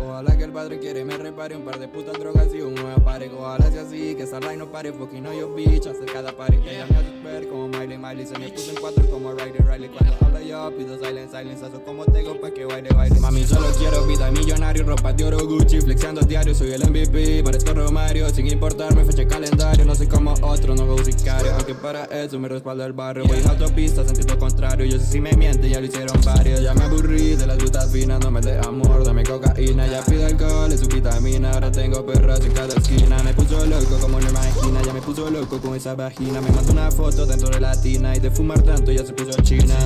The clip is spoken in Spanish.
Ojalá que el padre quiere me repare un par de putas drogas y un nuevo pare. Ojalá sea así, que esa line no pare, porque no yo bitch, hacer cada pare. Que ella me hace ver como Miley Miley, se me puso en cuatro como Ryder. Cuando habla yo pido silence, silence. Como tengo pa' que baile, baile. Mami solo quiero vida millonario Ropa de oro Gucci, flexiando diario. Soy el MVP, parezco Romario. Sin importarme fecha calendario. No soy como otro, no voy sicario Aunque para eso me respalda el barrio. Voy a autopista, sentido contrario. Yo sé si me miente, ya lo hicieron varios. Ya me aburrí de las frutas finas No me de amor, dame cocaína. Ya pido alcohol, es su vitamina. Ahora tengo perras en cada esquina. Me puso loco con esa vagina Me mandó una foto dentro de la tina Y de fumar tanto ya se puso china.